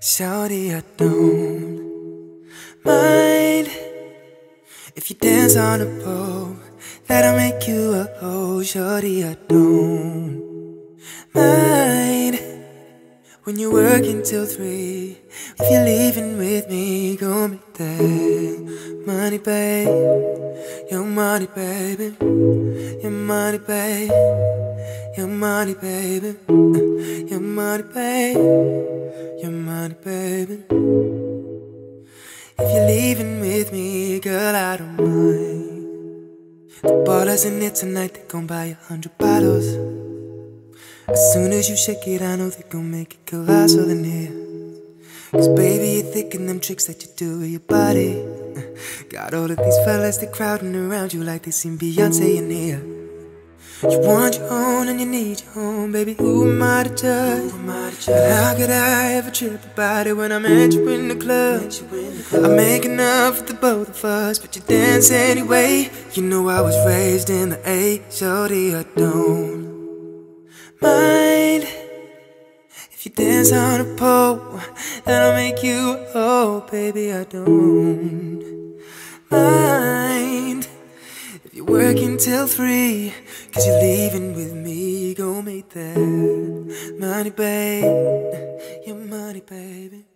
Shorty, I don't mind if you dance on a pole. That'll make you a hoe. Shorty, I don't mind when you're working till three. If you're leaving with me, go make that money, babe. Your money, baby. Your money, babe. Your money, baby. Your money, babe your money, baby. If you're leaving with me, girl, I don't mind. The ballers in it tonight, they gon' buy a hundred bottles. As soon as you shake it, I know they gon' make it faster than here. Cause baby, you're thick in them tricks that you do with your body. Got all of these fellas, they crowding around you like they seen Beyonce in here. You want your own and you need your own, baby. Who am I to judge? But how could I ever trip about it when I met you in the club? I make enough for the both of us, but you dance anyway. You know I was raised in the A, shorty, I don't mind. If you dance on a pole, that'll make you oh, baby, I don't mind. Working till three, cause you're leaving with me, go make that money, babe. Your money, baby.